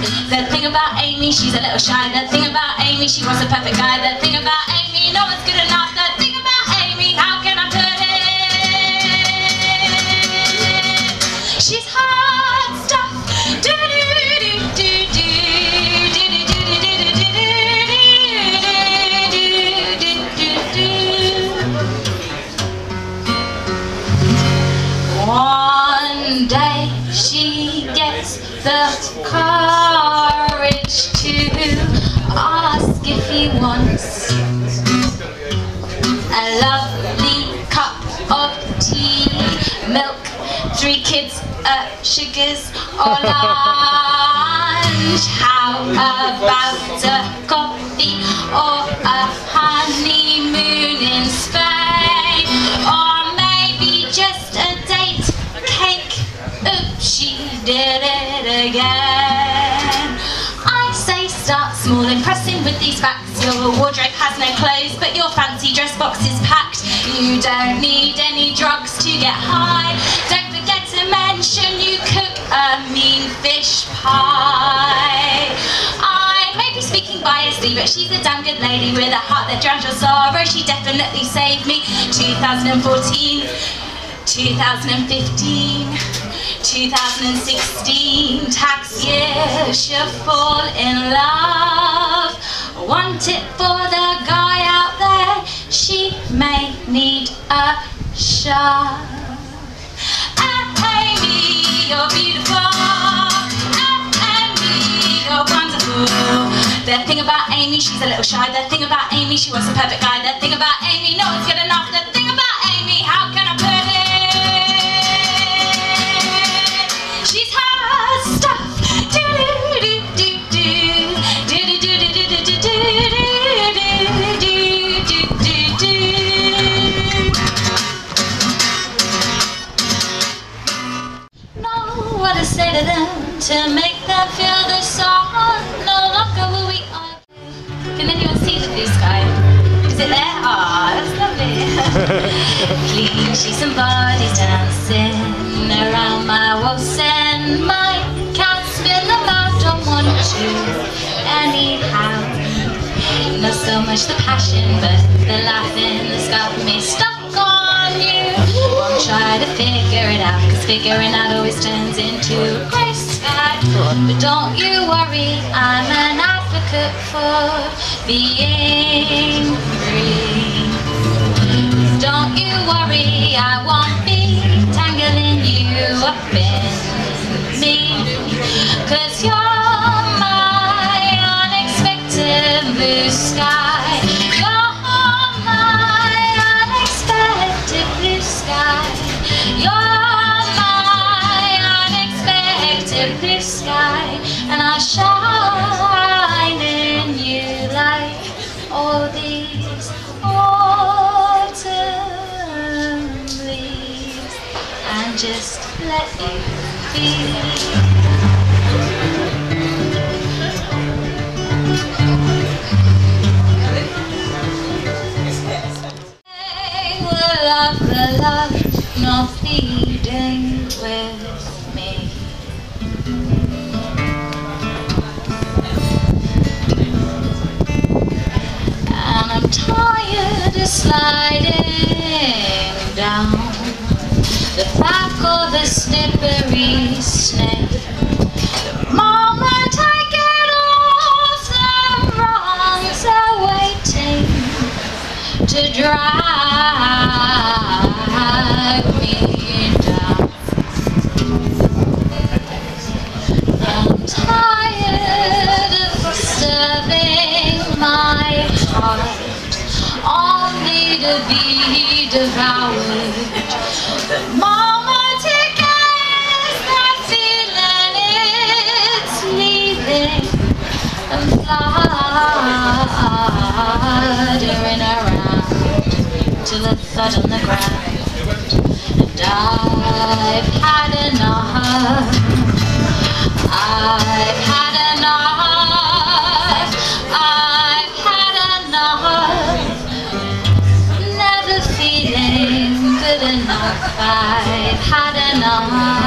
The thing about Amy, she's a little shy. The thing about Amy, she wants a perfect guy. The thing about Amy, courage to ask if he wants a lovely cup of tea, milk, three kids, uh, sugars, or lunch. How about a coffee or a honeymoon in Spain? Did it again. I say start small, impressing with these facts. Your wardrobe has no clothes, but your fancy dress box is packed. You don't need any drugs to get high. Don't forget to mention you cook a mean fish pie. I may be speaking biasly, but she's a damn good lady with a heart that drowns your sorrow. She definitely saved me. 2014, 2015. 2016 tax year she'll fall in love. Want it for the guy out there she may need a shove. You're beautiful. Amy, you're wonderful. The thing about Amy, she's a little shy. The thing about Amy, she wants a perfect guy. The thing about Amy, no one's good enough. The thing about to make them feel the song. No longer will we argue. Can anyone see the blue sky? Is it there? Ah, that's lovely. Please, and bodies dancing around my walls and my can't spin them out, don't want to anyhow. Not so much the passion, but the laughing that's got me stuck on you. Won't try to figure it out, cause figuring out always turns into sky. But don't you worry, I'm an advocate for being free. Don't you worry, I won't be tangling you up in me. Cause you're just let you be. They will love the love not feeding with slippery snake. The moment I get off the rungs are waiting to drag me down. I'm tired of serving my heart only to be devoured. The blood on the ground. And I've had enough. I've had enough. I've had enough. Never feeling good enough. I've had enough.